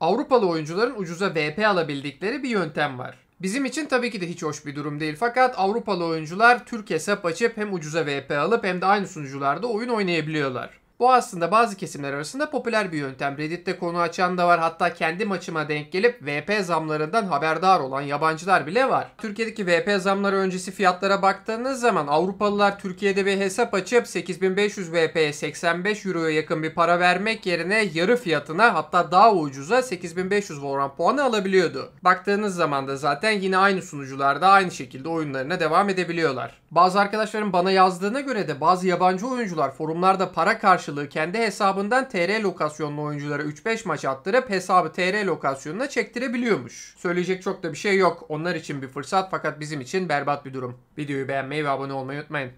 Avrupalı oyuncuların ucuza VP alabildikleri bir yöntem var. Bizim için tabii ki de hiç hoş bir durum değil fakat Avrupalı oyuncular Türk hesap açıp hem ucuza VP alıp hem de aynı sunucularda oyun oynayabiliyorlar. Bu aslında bazı kesimler arasında popüler bir yöntem. Reddit'te konu açan da var. Hatta kendi maçıma denk gelip VP zamlarından haberdar olan yabancılar bile var. Türkiye'deki VP zamları öncesi fiyatlara baktığınız zaman Avrupalılar Türkiye'de bir hesap açıp 8500 VP'ye 85 Euro'ya yakın bir para vermek yerine yarı fiyatına hatta daha ucuza 8500 Valorant puanı alabiliyordu. Baktığınız zaman da zaten yine aynı sunucularda aynı şekilde oyunlarına devam edebiliyorlar. Bazı arkadaşlarım bana yazdığına göre de bazı yabancı oyuncular forumlarda para karşılığı kendi hesabından TR lokasyonlu oyunculara 3-5 maç attırıp hesabı TR lokasyonuna çektirebiliyormuş. Söyleyecek çok da bir şey yok. Onlar için bir fırsat fakat bizim için berbat bir durum. Videoyu beğenmeyi ve abone olmayı unutmayın.